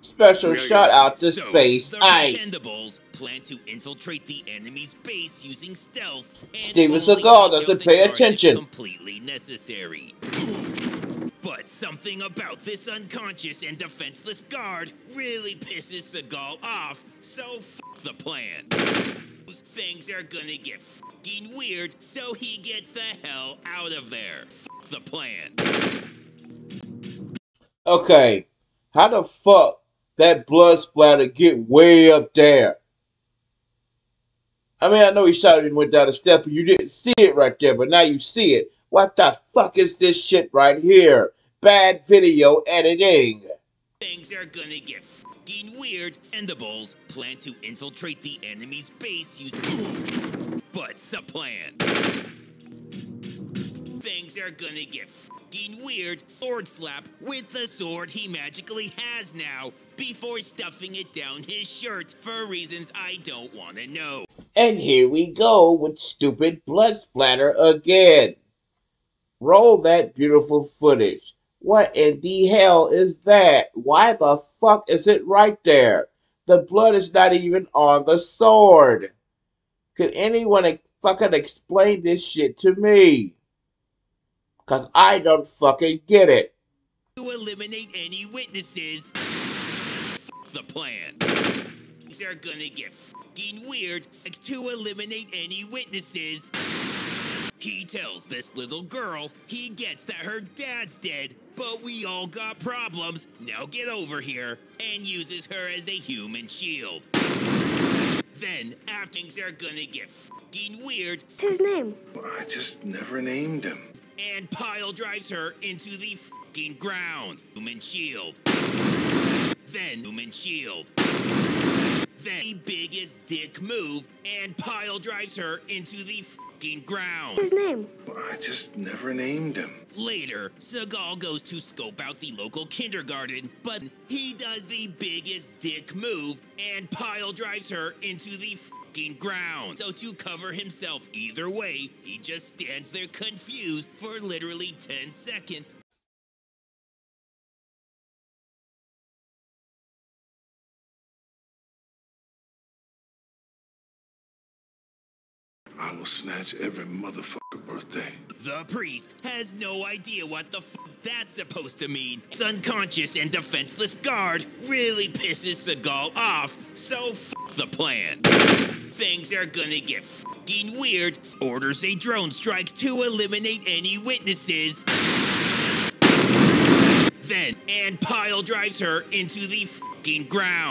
Special shout out to So, Space the Ice. Plan to infiltrate the enemy's base using stealth. Steven Seagal doesn't pay attention. Completely necessary. But something about this unconscious and defenseless guard really pisses Seagal off, so f the plan. Things are gonna get fucking weird, so he gets the hell out of there. F the plan. Okay, how the fuck that blood splatter get way up there? I mean, I know he shot it and went down a step, but you didn't see it right there, but now you see it. What the fuck is this shit right here? Bad video editing. Things are gonna get fucking weird. Sendables plan to infiltrate the enemy's base using. But some plan. Things are gonna get fucking weird. Sword slap with the sword he magically has now before stuffing it down his shirt for reasons I don't wanna know. And here we go with stupid blood splatter again. Roll that beautiful footage. What in the hell is that? Why the fuck is it right there? The blood is not even on the sword. Could anyone fucking explain this shit to me? Cause I don't fucking get it. To eliminate any witnesses. F the plan. Things are gonna get fucking weird. To eliminate any witnesses. He tells this little girl he gets that her dad's dead, but we all got problems. Now get over here, and uses her as a human shield. Then, after things are gonna get fucking weird, What's his name? I just never named him. And Pyle drives her into the fucking ground. Human shield. Then human shield. Then the biggest dick move, and Pyle drives her into the fucking ground. His name? I just never named him. Later, Seagal goes to scope out the local kindergarten, but he does the biggest dick move, and Pyle drives her into the fucking ground. So to cover himself either way, he just stands there confused for literally 10 seconds. I will snatch every motherfucker birthday. The priest has no idea what the f that's supposed to mean. His unconscious and defenseless guard really pisses Seagal off, so f the plan. Things are gonna get fucking weird. Orders a drone strike to eliminate any witnesses. Then, and Pyle drives her into the fucking ground.